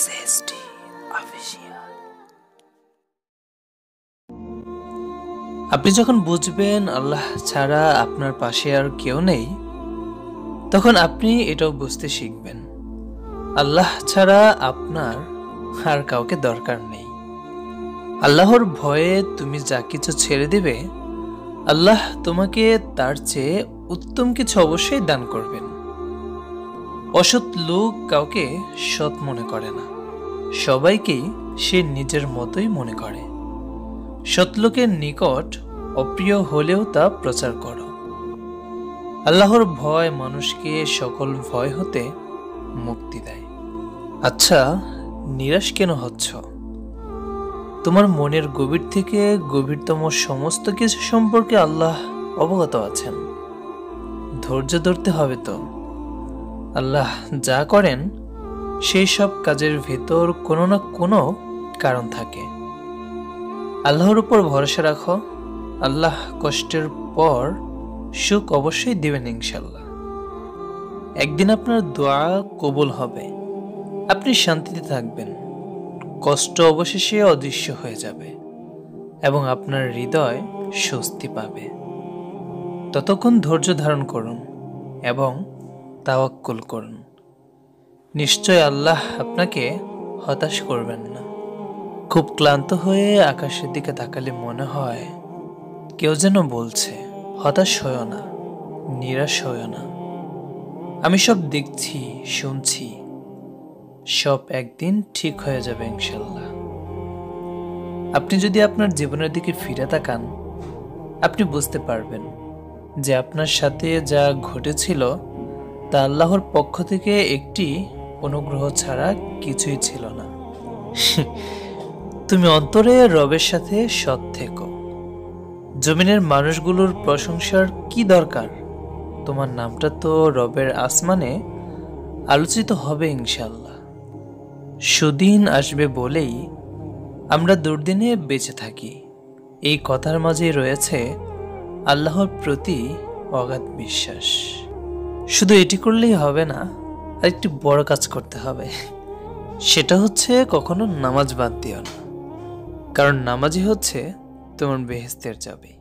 SSD Official. আপনি যখন বুঝবেন আল্লাহ ছাড়া আপনার পাশে আর কেউ নেই, তখন আপনি এটাও বুঝতে শিখবেন, আল্লাহ ছাড়া আপনার আর কাউকে দরকার নেই। আল্লাহর ভয়ে তুমি যা কিছু ছেড়ে দেবে, আল্লাহ তোমাকে তার চেয়ে উত্তম কিছু অবশ্যই দান করবেন। অসৎ লোক কাউকে সৎ মনে করে না। সবাইকেই সে নিজের মতোই মনে করে। সৎলোকের নিকট অপ্রিয় হলেও তা প্রচার করো। আল্লাহর ভয় মানুষকে সকল ভয় হতে মুক্তি দেয়। আচ্ছা নিরাশ কেন হচ্ছ? তোমার মনের গভীর থেকে গভীরতম সমস্ত কিছু সম্পর্কে আল্লাহ অবগত আছেন। ধৈর্য ধরতে হবে তো। আল্লাহ যা করেন, সেই সব কাজের ভেতর কোনো না কোনো কারণ থাকে। আল্লাহর উপর ভরসা রাখো, আল্লাহ কষ্টের পর সুখ অবশ্যই দিবেন ইনশাল্লাহ একদিন আপনার দোয়া কবুল হবে, আপনি শান্তিতে থাকবেন, কষ্ট অবশেষে অদৃশ্য হয়ে যাবে এবং আপনার হৃদয় স্বস্তি পাবে। ততক্ষণ ধৈর্য ধারণ করুন এবং তাওয়াক্কুল করুন। নিশ্চয় আল্লাহ আপনাকে হতাশ করবেন না। খুব ক্লান্ত হয়ে আকাশের দিকে তাকালে মনে হয় কেউ যেন বলছে, হতাশ হয়েও না, নিরাশ হয়েও না। আমি সব দেখছি, শুনছি, সব একদিন ঠিক হয়ে যাবে ইনশাল্লাহ আপনি যদি আপনার জীবনের দিকে ফিরে তাকান, আপনি বুঝতে পারবেন যে আপনার সাথে যা ঘটেছিল তা আল্লাহর পক্ষ থেকে একটি অনুগ্রহ ছাড়া কিছুই ছিল না। তুমি অন্তরে রবের সাথে সৎ থেকো। জমিনের মানুষগুলোর প্রশংসার কি দরকার? তোমার নামটা তো রবের আসমানে আলোচিত হবে ইনশাল্লাহ সুদিন আসবে বলেই আমরা দুর্দিনে বেঁচে থাকি। এই কথার মাঝেই রয়েছে আল্লাহর প্রতি অগাধ বিশ্বাস। শুধু এটি করলেই হবে না আর আরেকটি বড় কাজ করতে হবে। সেটা হচ্ছে কখনো নামাজ বাদ দিও না। কারণ নামাজই হচ্ছে তোমার বেহেস্তের চাবি।